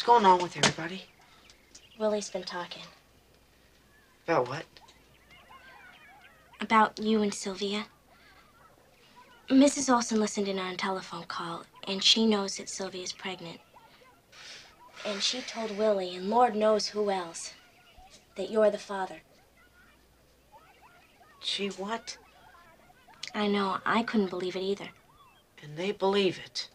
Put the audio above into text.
What's going on with everybody? Willie's been talking About what? about you and Sylvia. Mrs. Oleson listened in on a telephone call, and she knows that Sylvia's pregnant. And she told Willie, and Lord knows who else, that you're the father. She what? I know, I couldn't believe it either. And they believe it.